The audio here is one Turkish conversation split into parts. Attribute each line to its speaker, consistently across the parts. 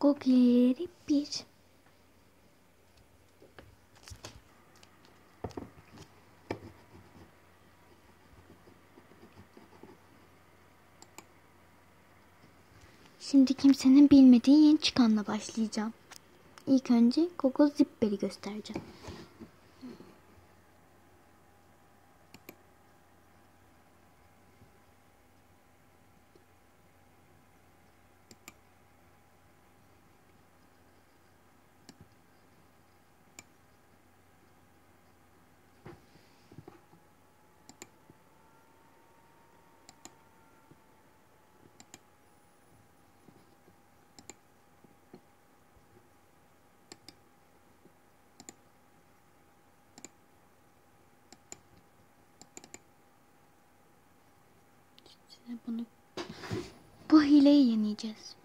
Speaker 1: Google bir. Şimdi kimsenin bilmediği yeni çıkanla başlayacağım. İlk önce Google Zipper'i göstereceğim. Bunu bu hileyi yeneceğiz.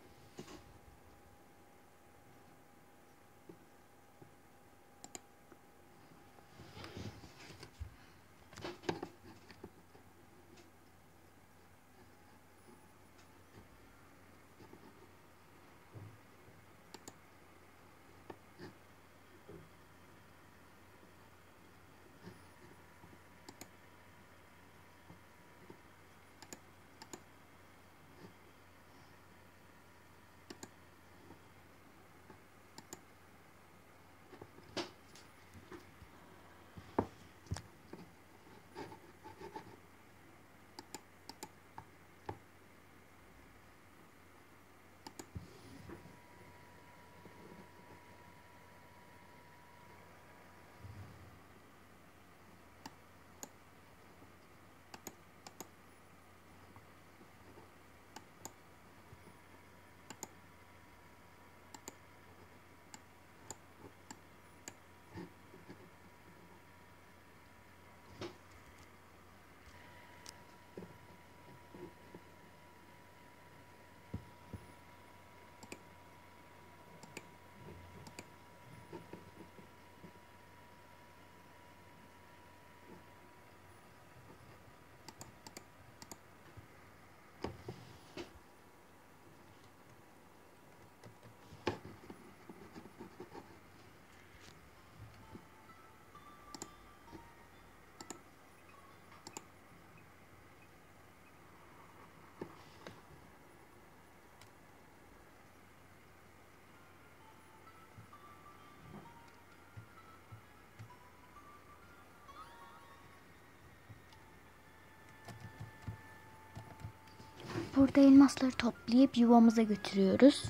Speaker 1: Burada elmasları toplayıp yuvamıza götürüyoruz.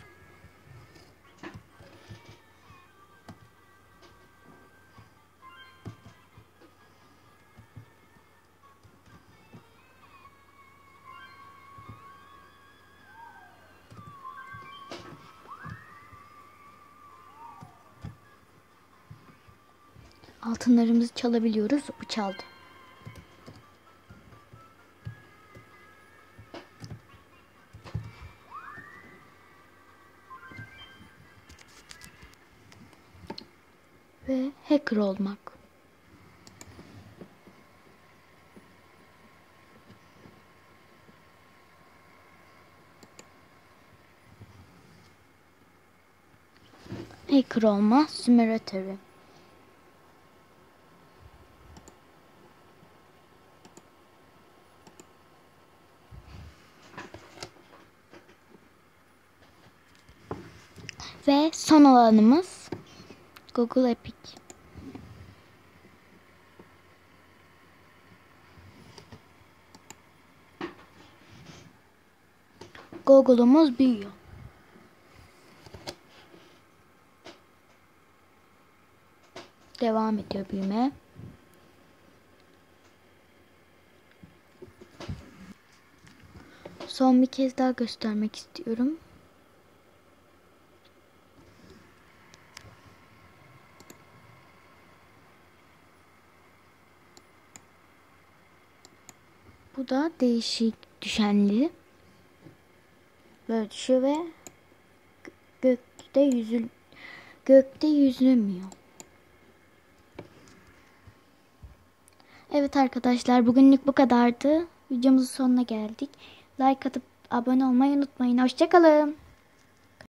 Speaker 1: Altınlarımızı çalabiliyoruz. Bu çaldı. Ve hacker olmak. Hacker olma simülatörü. Ve son alanımız Google Epic. Google'umuz büyüyor. Devam ediyor büyüme. Son bir kez daha göstermek istiyorum. Bu da değişik düşenli. Böyle düşüyor ve gökte yüzül gökte yüzülmüyor. Evet arkadaşlar bugünlük bu kadardı. Videomuzun sonuna geldik. Like atıp abone olmayı unutmayın. Hoşçakalın.